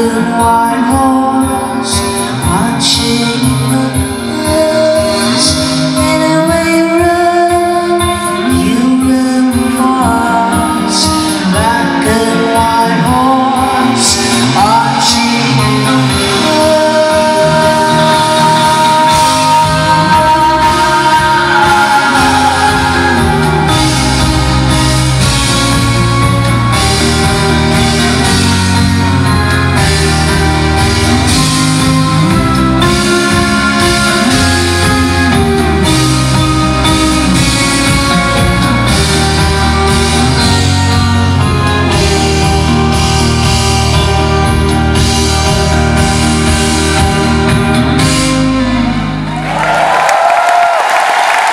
to my home.